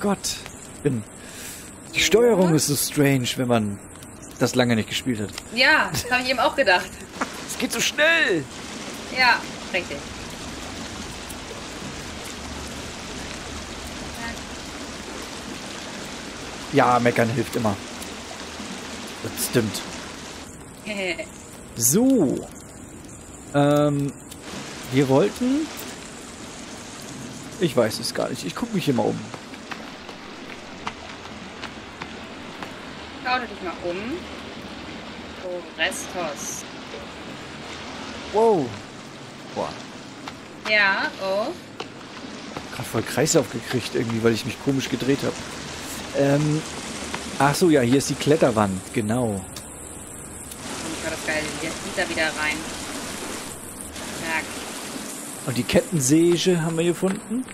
Gott. Bin. Die Steuerung ist so strange, wenn man das lange nicht gespielt hat. Ja, das habe ich eben auch gedacht. Es geht so schnell. Ja, richtig. Ja, meckern hilft immer. Das stimmt. So. Ähm, wir wollten... Ich weiß es gar nicht. Ich gucke mich hier mal um. Dich mal um. So, Restos. Wow. Boah. Ja, oh. Gerade voll Kreislauf gekriegt irgendwie, weil ich mich komisch gedreht habe. Ähm, ach so, ja, hier ist die Kletterwand, genau. Und ich war das geil. Jetzt geht da wieder rein. Zack. Und die Kettensäge haben wir gefunden.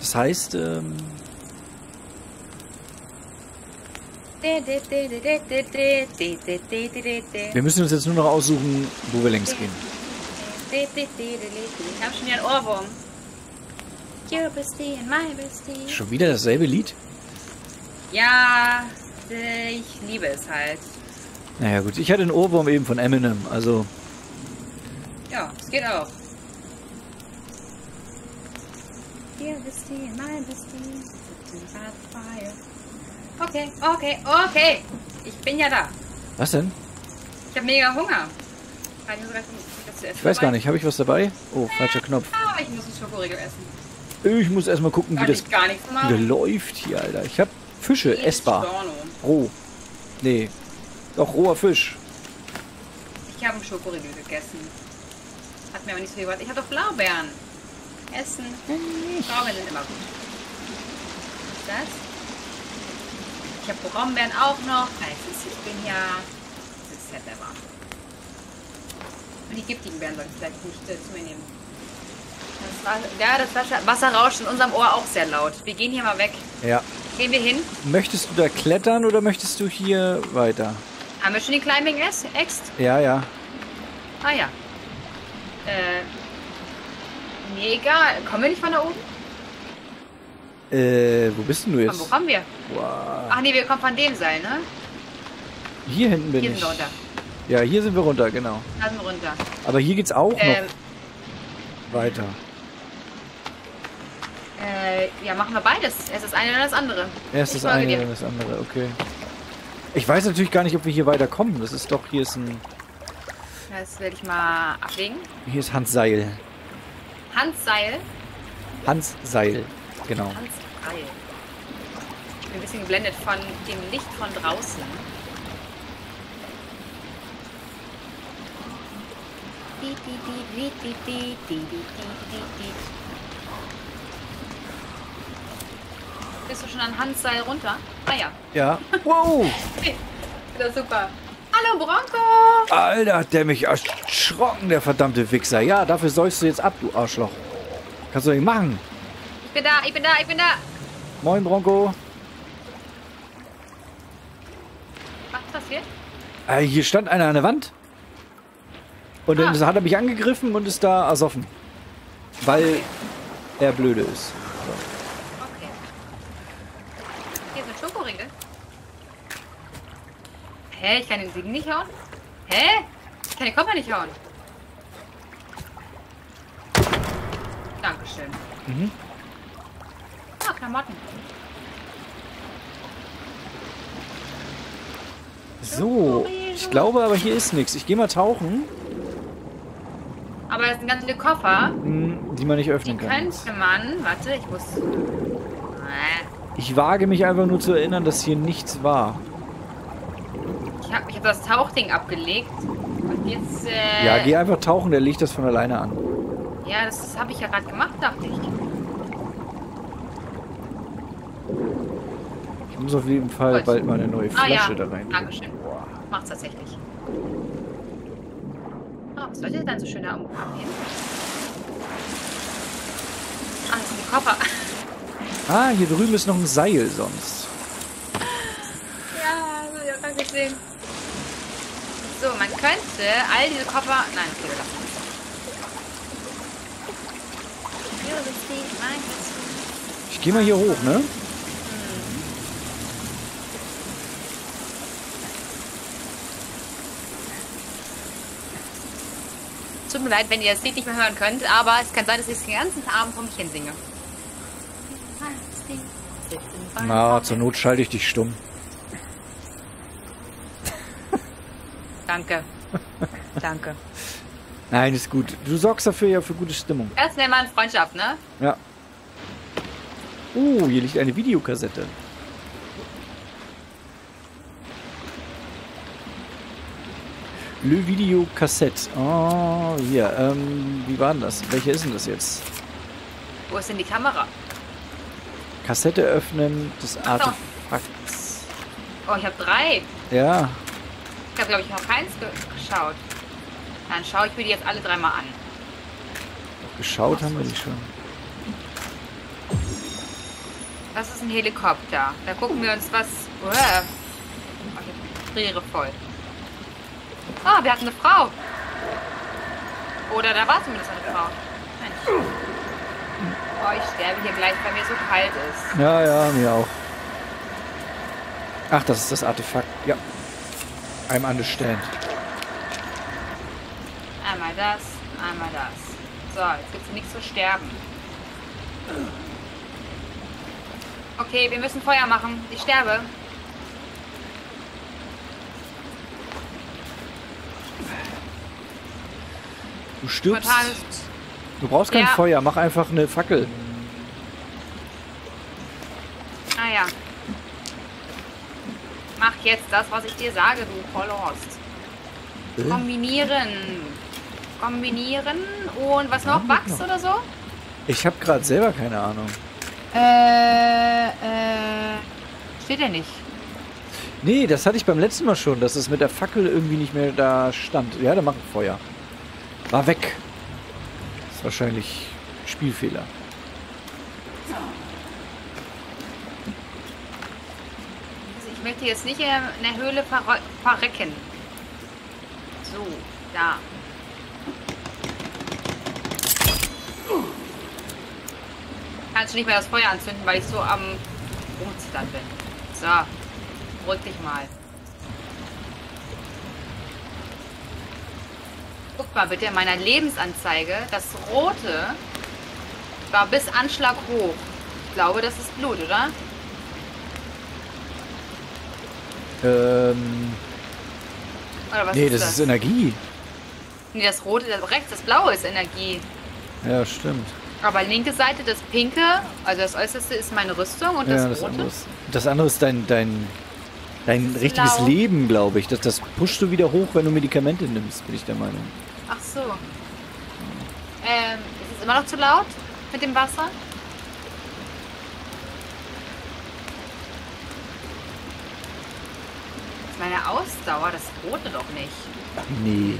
Das heißt, ähm, wir müssen uns jetzt nur noch aussuchen, wo wir längs gehen. Ich habe schon wieder einen Ohrwurm. Your bestie and my bestie. Schon wieder dasselbe Lied? Ja, ich liebe es halt. Naja gut, ich hatte einen Ohrwurm eben von Eminem, also Ja, es geht auch. Your bestie and my bestie. Okay, okay, okay. Ich bin ja da. was denn? Ich habe mega Hunger. Ich, das weiß gar nicht, habe ich was dabei? Oh, falscher Knopf. Ah, ich muss einen Schokoriegel essen. Ich muss erstmal gucken, wie Kann das nichts wieder machen. läuft hier, Alter. Ich habe Fische, essbar. Storno. Roh. Nee. Doch, roher Fisch. Ich habe einen Schokoriegel gegessen. Hat mir aber nicht so viel gebracht. Ich habe doch Blaubeeren. Essen. Blaubeeren sind immer gut. Was ist das? Ich habe Brombeeren auch noch. Ist, ich bin ja... Das ist ja der Wahnsinn. Und die giftigen Beeren soll ich vielleicht nicht äh, zu mir nehmen. Das war, ja, das Wasser, rauscht in unserem Ohr auch sehr laut. Wir gehen hier mal weg. Ja. Gehen wir hin? Möchtest du da klettern oder möchtest du hier weiter? Haben wir schon die Climbing Ext? Ja, ja. Ah ja. Äh. Nee, egal. Kommen wir nicht von da oben? Äh, wo bist denn du Von jetzt? wo kommen wir? Wow. Ach nee, wir kommen von dem Seil, ne? Hier hinten bin Hier ich. sind wir runter. Ja, hier sind wir runter, genau. Da sind wir runter. Aber hier geht's auch Ähm, noch weiter. äh, ja, machen wir beides. Erst das eine oder das andere. Erst das eine, dir. dann das andere, okay. Ich weiß natürlich gar nicht, ob wir hier weiterkommen. Das ist doch, hier ist ein, Das werde ich mal ablegen. hier ist Hans Seil. Hans Seil. Hans Seil, genau. Hans Seil ein bisschen geblendet von dem Licht von draußen. Bist du schon an Hans Seil runter? Ah ja. Ja. Wow! Wieder super. Hallo Bronco! Alter, hat der mich erschrocken, der verdammte Wichser. Ja, dafür säufst du jetzt ab, du Arschloch. Kannst du nicht machen. Ich bin da, ich bin da, ich bin da. Moin Bronco. Äh, hier stand einer an der Wand. Und dann Ah. hat er mich angegriffen und ist da ersoffen. Weil er blöde ist. Okay. Hier ist ein Schokoriegel. Hä? Ich kann den Siegen nicht hauen? Hä? Ich kann den Koffer nicht hauen. Dankeschön. Mhm. Ah, Klamotten. So, ich glaube aber hier ist nichts. Ich gehe mal tauchen, Aber das sind ganz viele Koffer. hm, die man nicht Die öffnen kann. könnte man. Warte, ich muss. Ich wage mich einfach nur zu erinnern, dass hier nichts war. Ich habe hab das Tauchding abgelegt. Und jetzt. Äh, Ja, geh einfach tauchen, der legt das von alleine an. Ja, das habe ich ja gerade gemacht, dachte ich. Muss auf jeden Fall Gut. bald mal eine neue Ah ja, Flasche da rein. Dankeschön. Macht's tatsächlich. Oh, was soll ihr denn so schön da Arm hin? Ah, das sind die Koffer. Ah, hier drüben ist noch ein Seil sonst. Ja, das hab ich auch gerade gesehen. So, man könnte all diese Koffer... Nein, okay, Beste. Ich gehe mal hier hoch, ne? Tut mir leid, wenn ihr das Lied nicht mehr hören könnt, aber es kann sein, dass ich den ganzen Abend vor mich hin singe. Na, zur Not schalte ich dich stumm. Danke. Danke. Nein, ist gut. Du sorgst dafür ja für gute Stimmung. Das nennt man Freundschaft, ne? Ja. Oh, hier liegt eine Videokassette. Le Video Cassette. Oh, hier. Ähm, wie war denn das? Welche ist denn das jetzt? Wo ist denn die Kamera? Kassette öffnen des. Artefakts. Oh, ich habe drei. Ja. Ich habe, glaube ich, noch keins ge geschaut. Dann schaue ich mir die jetzt alle dreimal an. Geschaut haben wir die schon. Das ist ein Helikopter. Da gucken wir uns was. Uah. Oh, ich friere voll. Ah, wir hatten eine Frau. Oder da war zumindest eine Frau. Mensch. Oh, ich sterbe hier gleich, weil mir so kalt ist. Ja, ja, mir auch. Ach, das ist das Artefakt. Ja. I'm understand. Einmal das, einmal das. So, jetzt gibt's nichts zu sterben. Okay, wir müssen Feuer machen. Ich sterbe. Du stirbst. Du brauchst kein Ja. Feuer, mach einfach eine Fackel. Ah ja. Mach jetzt das, was ich dir sage, du Vollhorst. Äh? Kombinieren. Kombinieren und was noch? Wachs oder so? Ich habe gerade selber keine Ahnung. Äh, äh. Steht ja nicht. Nee, das hatte ich beim letzten Mal schon, dass es mit der Fackel irgendwie nicht mehr da stand. Ja, dann mach ein Feuer. War weg. ist wahrscheinlich Spielfehler. Also ich möchte jetzt nicht in der Höhle verre verrecken. So, da. Kannst du nicht mehr das Feuer anzünden, weil ich so am Rumzittern bin. So, beruhig dich mal. Guck mal bitte in meiner Lebensanzeige. Das rote war bis Anschlag hoch. Ich glaube, das ist Blut, oder? Ähm, Oder was nee, ist das, das? ist Energie. Nee, das rote, das rechts, das blaue ist Energie. Ja, stimmt. Aber linke Seite, das pinke, also das äußerste ist meine Rüstung und das ja, das rote. andere, ist, das andere ist dein, dein, dein richtiges blau. Leben, glaube ich. Das, das pusht du wieder hoch, wenn du Medikamente nimmst, bin ich der Meinung. Ach so. Ähm, ist es immer noch zu laut mit dem Wasser? Ist meine Ausdauer, das rote doch nicht. Nee.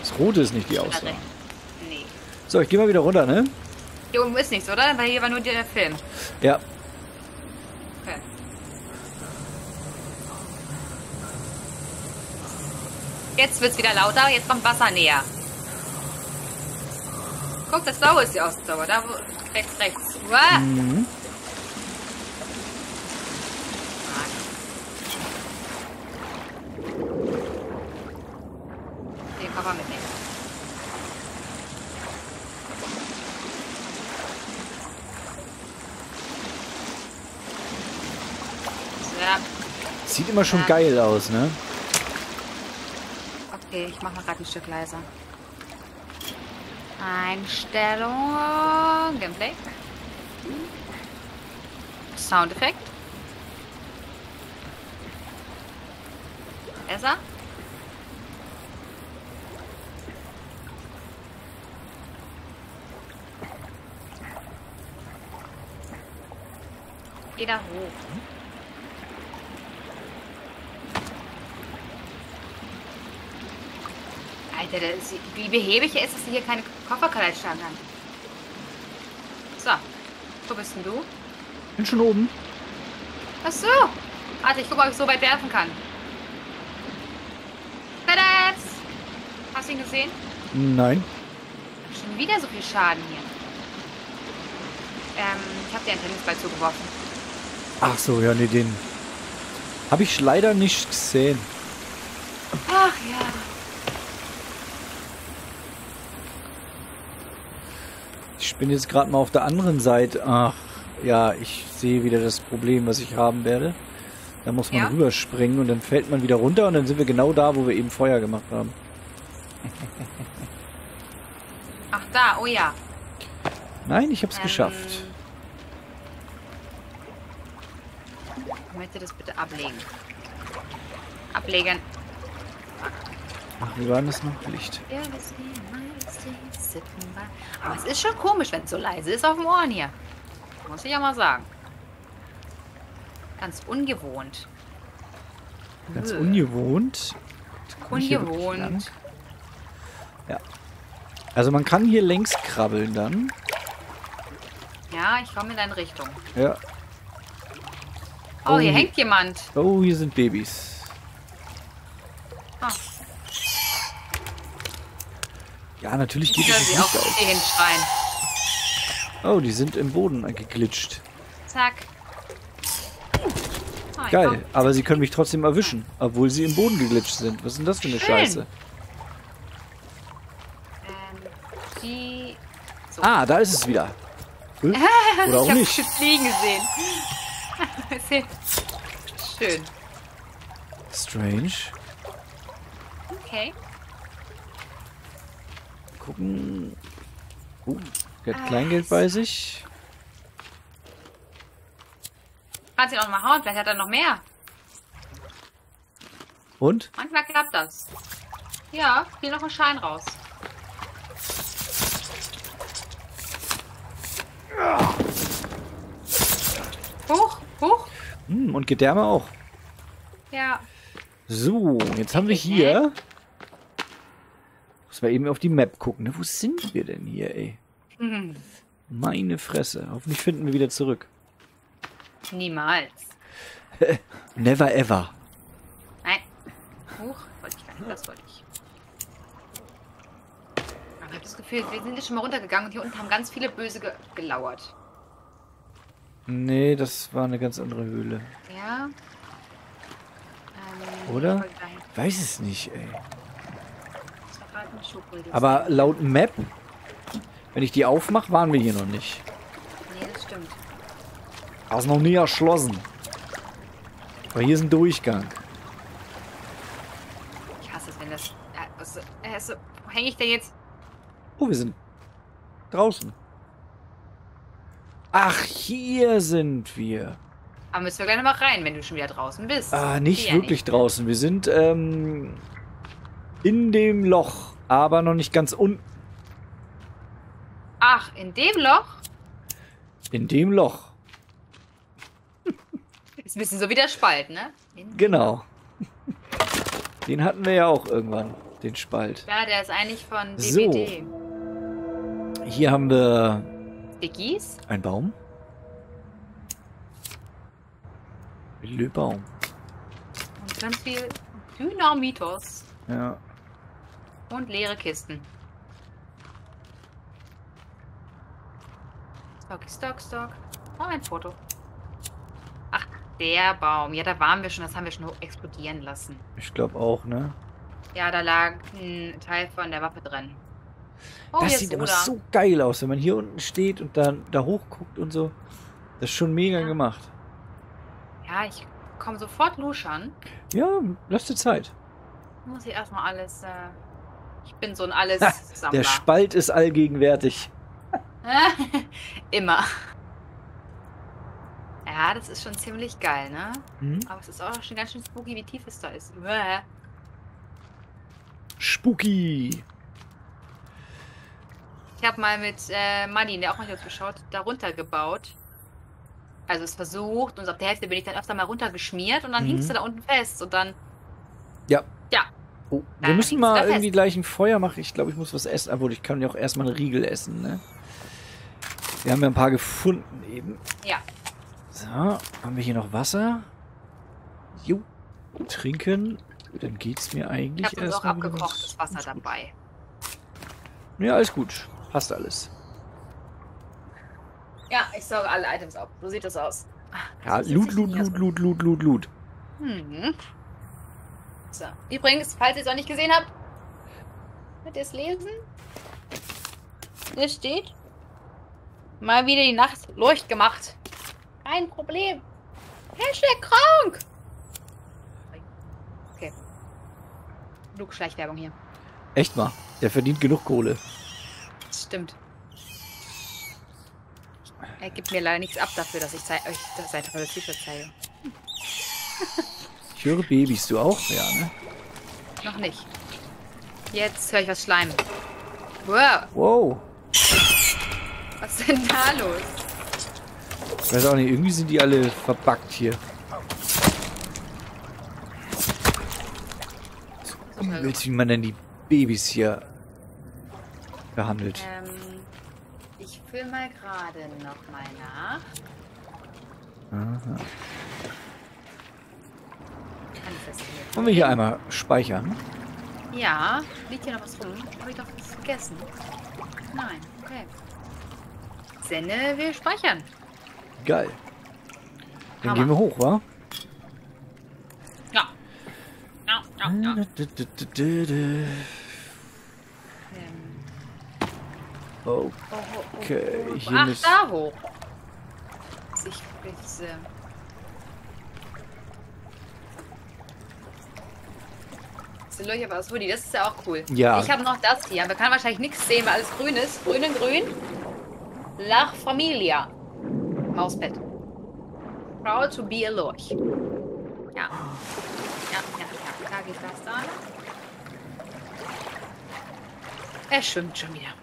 Das Rote ist nicht die Auswahl. Nee. So, ich gehe mal wieder runter, ne? Hier oben ist nichts, oder? Weil hier war nur der Film. Ja. Jetzt wird's wieder lauter, jetzt kommt Wasser näher. Guck, das blaue ist die Ausdauer. Da rechts, rechts. Uah. Mhm. Den Koffer mitnehmen. So, Sieht immer schon Ja. geil aus, ne? Okay, ich mache mal gerade ein Stück leiser. Einstellung, Gameplay. Soundeffekt. Besser. Geh da hoch. Alter, ist, wie behäbig ist, dass hier keine stand haben. So, wo bist denn du? Bin schon oben. Ach so. Warte, ich gucke, ob ich so weit werfen kann. Tada! Hast du ihn gesehen? Nein. Schon wieder so viel Schaden hier. Ähm, ich habe dir einen Tennisball zugeworfen. Ach so, ja, nee, den habe ich leider nicht gesehen. Ach ja. Ich bin jetzt gerade mal auf der anderen Seite. Ach, ja, ich sehe wieder das Problem, was ich haben werde. Da muss man Ja? rüberspringen und dann fällt man wieder runter und dann sind wir genau da, wo wir eben Feuer gemacht haben. Ach da, oh ja. Nein, ich habe es Ähm, geschafft. Ich möchte das bitte ablegen. Ablegen. Ach, wie war das noch? Licht. Aber es ist schon komisch, wenn es so leise ist auf dem Ohren hier. Muss ich ja mal sagen. Ganz ungewohnt. Ganz ungewohnt. Hier? Ungewohnt. Ja. Also man kann hier längs krabbeln dann. Ja, ich komme in deine Richtung. Ja. Oh, hier Oh. hängt jemand. Oh, hier sind Babys. Ah. Ja, natürlich Ich geht es nicht hier hinschreien. Oh, die sind im Boden geglitscht. Zack. Ah, Geil, komm. aber sie können mich trotzdem erwischen, obwohl sie im Boden geglitscht sind. Was ist denn das für eine Schön. Scheiße? Ähm, die... So. Ah, da ist es wieder. Äh? Oder auch ich nicht. fliegen gesehen. Schön. Strange. Okay. Gucken. Uh, der hat Ah, Kleingeld bei sich. Kannst ihn auch mal hauen, vielleicht hat er noch mehr. Und? Manchmal klappt das. Ja, hier noch ein Schein raus. Huch, huch. Hm, und Gedärme auch. Ja. So, jetzt haben wir hier. Man eben auf die Map gucken. Ne? Wo sind wir denn hier, ey? Hm, Meine Fresse. Hoffentlich finden wir wieder zurück. niemals. Never ever. Nein. Huch, wollte ich gar nicht. Das wollte ich. Aber ich habe das Gefühl, wir sind jetzt schon mal runtergegangen und hier unten haben ganz viele Böse ge gelauert. Nee, das war eine ganz andere Höhle. Ja. Ähm, Oder? Weiß es nicht, ey. Das war gerade ein Schokoriegel. Aber laut Map, wenn ich die aufmache, waren wir hier noch nicht. Nee, das stimmt. Das ist noch nie erschlossen. Aber hier ist ein Durchgang. Ich hasse es, wenn das. Ja, also, also, wo hänge ich denn jetzt? Oh, wir sind draußen. Ach, hier sind wir. Aber müssen wir gleich nochmal rein, wenn du schon wieder draußen bist. Ah, nicht Ja, wirklich nicht. draußen. Wir sind ähm, in dem Loch, aber noch nicht ganz unten. Ach, in dem Loch? In dem Loch. Ist ein bisschen so wie der Spalt, ne? In Genau. Den hatten wir ja auch irgendwann, den Spalt. ja, der ist eigentlich von So. DBD. Hier haben wir Biggies? einen Baum. Baum. Und ganz viel Dynamitos. Ja. Und leere Kisten. Stocky, stock, stock. Oh, ein Foto. Ach, der Baum. Ja, da waren wir schon. Das haben wir schon explodieren lassen. Ich glaube auch, ne? Ja, da lag ein Teil von der Waffe drin. Oh, das sieht aber so geil aus, wenn man hier unten steht und dann da hochguckt und so. Das ist schon mega Ja. gemacht. Ja, ich komme sofort luschern. Ja, lass dir Zeit. Muss ich erstmal alles. Äh, ich bin so ein alles Sammler. Der Spalt ist allgegenwärtig. Immer. Ja, das ist schon ziemlich geil, ne? Hm? Aber es ist auch schon ganz schön spooky, wie tief es da ist. Uäh. Spooky. Ich habe mal mit äh, Manni, der auch manchmal zuschaut, da runtergebaut. Also es versucht und auf der Hälfte bin ich dann öfter mal runtergeschmiert und dann Mhm. hingst du da unten fest und dann. Ja. Oh, wir müssen hängst du mal irgendwie gleich ein Feuer machen. Ich glaube, ich muss was essen. Obwohl, ich kann ja auch erstmal einen Riegel essen, ne? Wir haben ja ein paar gefunden eben. Ja. So, haben wir hier noch Wasser? Jo. Trinken. Dann geht's mir Ich eigentlich habe uns auch erstmal wieder abgekochtes Wasser dabei. Ja, alles gut. Passt alles. Ja, ich sauge alle Items auf. So sieht das aus. Ja, Loot, Loot, Loot, Loot, Loot, Loot, Loot. Mhm. So. Übrigens, falls ihr es noch nicht gesehen habt, könnt ihr es lesen? Hier steht, mal wieder die Nacht Leucht gemacht. Kein Problem. Hashtag krank. Okay. Genug Schleichwerbung hier. Echt mal. Der verdient genug Kohle. Das stimmt. Er gibt mir leider nichts ab dafür, dass ich euch das seite voll T-Shirt zeige. Ich höre Babys, du auch? Ja, ne? Noch nicht. Jetzt höre ich was schleimen. Wow, Wow. was ist denn da los? Ich weiß auch nicht, irgendwie sind die alle verbuggt hier. Willst wie man denn die Babys hier behandelt? Ähm, ich fülle mal gerade noch mal nach. Aha. Hier? Wollen wir hier einmal speichern? Ja, liegt hier noch was rum? Habe ich doch was vergessen? Nein, okay. Sende, wir speichern. Geil. Dann Hammer. gehen wir hoch, wa? Ja. Ja, ja, ja. Ähm, Oh, oh, oh, oh, Okay, oh. hier Ach, da hoch. Dass Ich diese... Löcher war das Hoodie, das ist ja auch cool. Ja. Ich habe noch das hier. Man kann wahrscheinlich nichts sehen, weil alles grün ist. Grün in grün. La Familia. Mauspad. Proud to be a Lorch. Ja. Ja, ja, ja. Da geht das da. Er schwimmt schon wieder.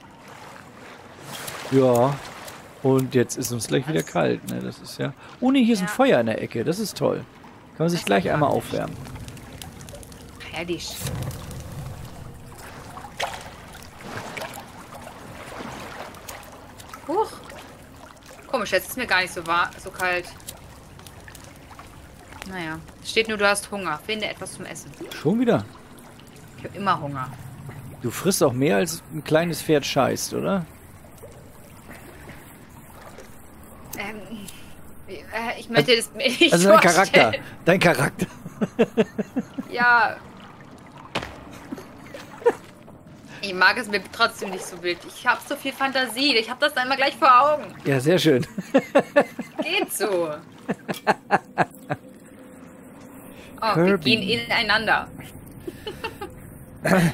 ja. Und jetzt ist uns gleich wieder kalt, ne? Das ist ja... Oh ne, hier ist ein. Feuer in der Ecke. Das ist toll. Kann man sich Das gleich einmal praktisch. Herrlich. Huch. Komisch, jetzt ist mir gar nicht so, wahr, so kalt. Naja, es steht nur, du hast Hunger. Finde etwas zum Essen. Schon wieder? Ich habe immer Hunger. Du frisst auch mehr als ein kleines Pferd scheißt, oder? Ähm, äh, ich möchte das mir nicht Also dein vorstellen. Charakter. Dein Charakter. Ja. Ich mag es mir trotzdem nicht so wild. Ich habe so viel Fantasie. Ich habe das immer gleich vor Augen. Ja, sehr schön. Geht so. Oh, wir Kirby. gehen ineinander.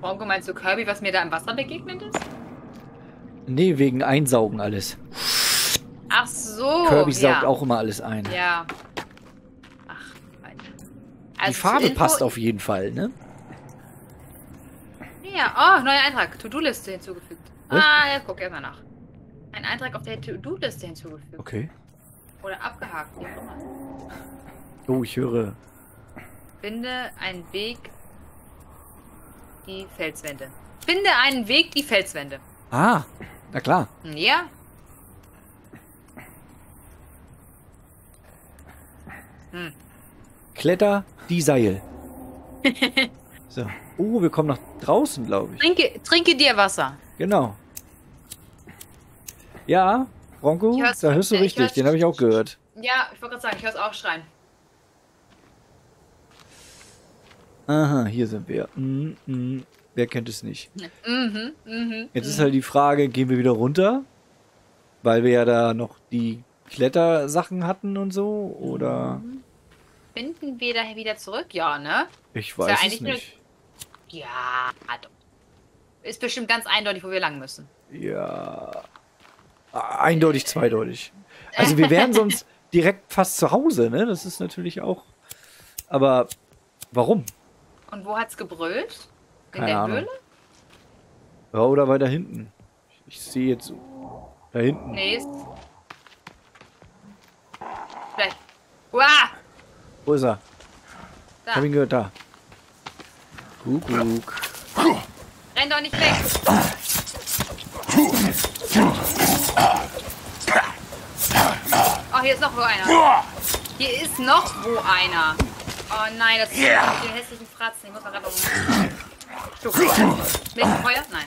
Bronco, meinst du Kirby, was mir da im Wasser begegnet ist? Nee, wegen Einsaugen alles. Ach so. Kirby ja. saugt auch immer alles ein. Ja. Ach. Die Also Farbe zur Info- passt auf jeden Fall, ne? Ja, oh, neuer Eintrag. To-Do-Liste hinzugefügt. Was? Ah, ja, guck erst mal nach. Ein Eintrag auf der To-Do-Liste hinzugefügt. Okay. Oder abgehakt, wie auch immer. Oh, ich höre. Finde einen Weg, die Felswände. Finde einen Weg, die Felswände. Ah, na klar. Ja? Hm. Kletter die Seil. so. Oh, wir kommen nach draußen, glaube ich. Trinke, trinke dir Wasser. Genau. Ja, Bronco, da hörst du ich richtig. Den habe ich auch gehört. Ja, ich wollte gerade sagen, ich höre es auch schreien. Aha, hier sind wir. Mm, mm. Wer kennt es nicht? Mhm, mhm. Jetzt ist halt die Frage, gehen wir wieder runter? Weil wir ja da noch die Klettersachen hatten und so? Oder Finden wir daher wieder zurück? Ja, ne? ich ja weiß es eigentlich nur- nicht. Ja, doch. Ist bestimmt ganz eindeutig, wo wir lang müssen. Ja. Eindeutig, zweideutig. Also wir wären sonst direkt fast zu Hause, ne? Das ist natürlich auch. Aber warum? Und wo hat's gebrüllt? In Keine der Ahnung. Höhle? Ja, oder weiter hinten. Ich, ich sehe jetzt da hinten. Nee, ist. Vielleicht. Uah! Wo ist er? Ich Da. hab ihn gehört, da. Kuckuck. Renn doch nicht weg! Oh, hier ist noch wo einer. Hier ist noch wo einer. Oh nein, das ist yeah. mit den hässlichen Fratzen. Ich muss mal gerade Stuck Mit Feuer? Nein.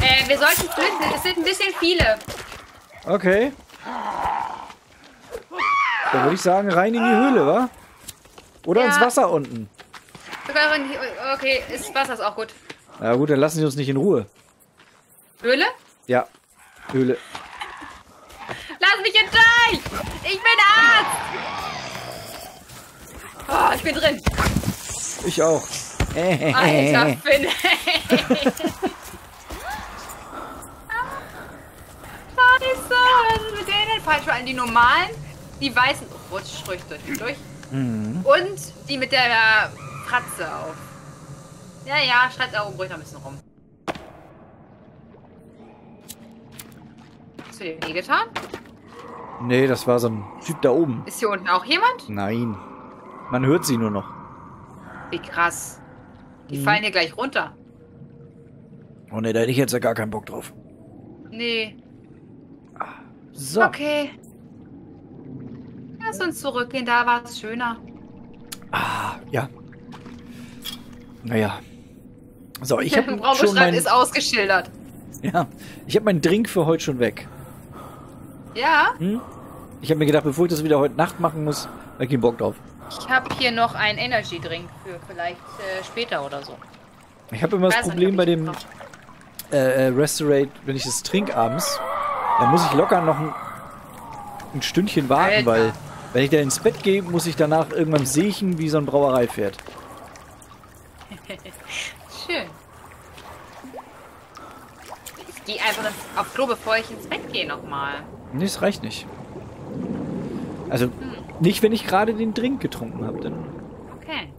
Äh, wir sollten flüchten. Es sind ein bisschen viele. Okay. Dann würde ich sagen, rein in die Höhle, wa? Oder ja. ins Wasser unten. Sogar in die, okay, ist Wasser ist auch gut. Ja gut, dann lassen Sie uns nicht in Ruhe. Höhle? Ja, Höhle. Lass mich hier durch! Ich bin Arzt! Oh, ich bin drin. Ich auch. Alter, Finn. Scheiße, was ist mit denen falsch? Vor allem die normalen, die weißen. Oh, rutsch ruhig durch. durch. Mhm. Und die mit der Fratze auf. Ja, ja, schreit da oben ruhig noch ein bisschen rum. Hast du dir nie getan? Nee, das war so ein Typ da oben. Ist hier unten auch jemand? Nein. Man hört sie nur noch. Wie krass. Die mhm. fallen hier gleich runter. Oh ne, da hätte ich jetzt ja gar keinen Bock drauf. Nee. So. Okay. Lass uns zurückgehen, da war es schöner. Ah, ja. Naja. So, ich habe schon mein... ist ausgeschildert. Ja, ich habe meinen Drink für heute schon weg. Ja? Hm? Ich habe mir gedacht, bevor ich das wieder heute Nacht machen muss, ich keinen Bock drauf. Ich habe hier noch einen Energy Drink für vielleicht äh, später oder so. Ich habe immer das Problem nicht, bei dem äh, äh, Restaurate, wenn ich es trinke abends, dann muss ich locker noch ein, ein Stündchen warten, Alter. weil wenn ich da ins Bett gehe, muss ich danach irgendwann siechen, wie so ein Brauereipferd. Schön. Ich gehe einfach auf Klo, bevor ich ins Bett gehe nochmal. Nee, das reicht nicht. Also, hm. nicht, wenn ich gerade den Drink getrunken habe, dann... Okay.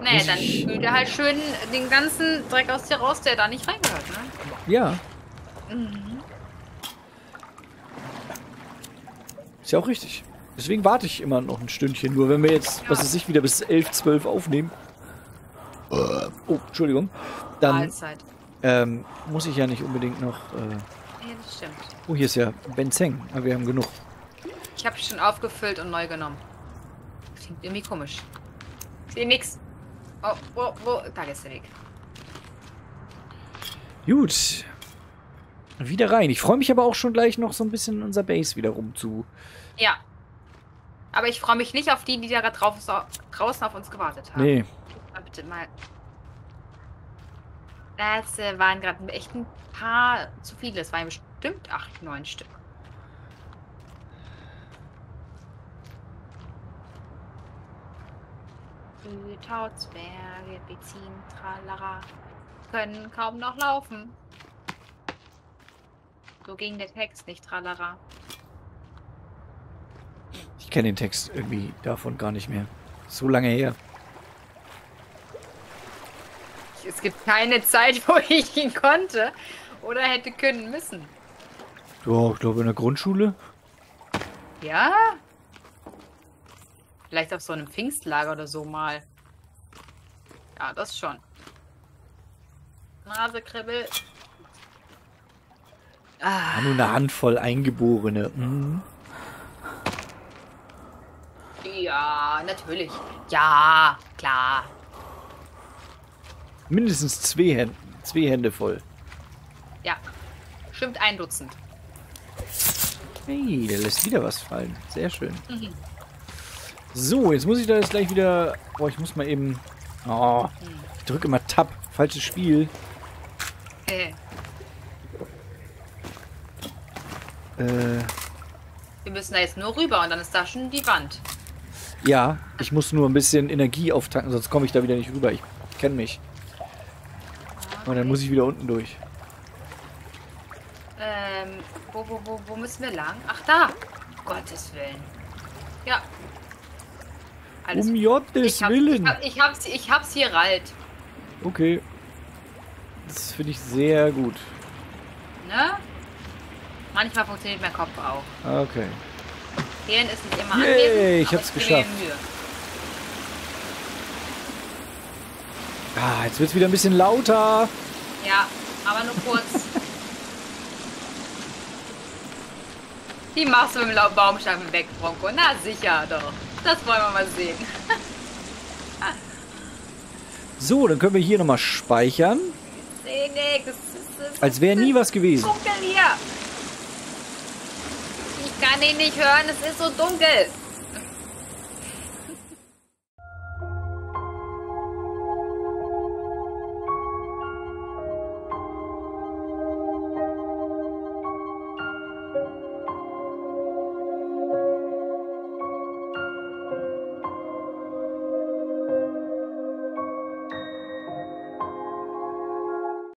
Naja, dann spült er halt schön den ganzen Dreck aus dir raus, der da nicht reingehört, ne? Ja. Mhm. Ist ja auch richtig. Deswegen warte ich immer noch ein Stündchen. Nur wenn wir jetzt, was weiß ich, wieder bis 11, 12 aufnehmen. Oh, Entschuldigung. Dann ähm, muss ich ja nicht unbedingt noch... Äh, ja, das stimmt. Oh, hier ist ja Benzeng. Aber wir haben genug. Ich habe schon aufgefüllt und neu genommen. Klingt irgendwie komisch. Ich sehe nix. Oh, wo, wo? Da ist der Weg. Gut. Wieder rein. Ich freue mich aber auch schon gleich noch so ein bisschen in unser Base wieder rum zu. Ja. Aber ich freue mich nicht auf die, die da draußen auf uns gewartet haben. Nee. Mal bitte mal. Das äh, waren gerade echt ein paar zu viele. Es waren bestimmt acht, neun Stück. Tauzwerge, Bezin, Tralara können kaum noch laufen. So ging der Text nicht, Tralara. Ich kenne den Text irgendwie davon gar nicht mehr. So lange her. Es gibt keine Zeit, wo ich ihn konnte oder hätte können müssen. Doch, ich glaube in der Grundschule. Ja? Vielleicht auf so einem Pfingstlager oder so mal. Ja, das schon. Nasekribbel. Ah. Nur eine Handvoll Eingeborene. Mhm. Ja, natürlich. Ja, klar. Mindestens zwei Hände, zwei Hände voll. Ja, stimmt ein Dutzend. Hey, der lässt wieder was fallen. Sehr schön. Mhm. So, jetzt muss ich da jetzt gleich wieder... Boah, ich muss mal eben... Oh, ich drücke immer Tab. Falsches Spiel. Äh. Äh. Wir müssen da jetzt nur rüber und dann ist da schon die Wand. Ja, ich muss nur ein bisschen Energie auftanken, sonst komme ich da wieder nicht rüber. Ich kenne mich. Und dann muss ich wieder unten durch. Ähm, wo, wo, wo, wo müssen wir lang? Ach, da! Gottes Willen. Ja. Alles um Gottes Willen. Ich, hab, ich, hab's, ich hab's hier ralt. Okay. Das finde ich sehr gut. Ne? Manchmal funktioniert mein Kopf auch. Okay. Gehen ist nicht immer Yay, anwesend, ich hab's geschafft. Ah, jetzt wird's wieder ein bisschen lauter. Ja, aber nur kurz. Die machst du mit dem Baumstamm weg, Bronco. Na sicher doch. Das wollen wir mal sehen. so, dann können wir hier nochmal speichern. Ich sehe nichts. Als wäre nie was gewesen. Dunkel hier. Kann ihn nicht hören, es ist so dunkel.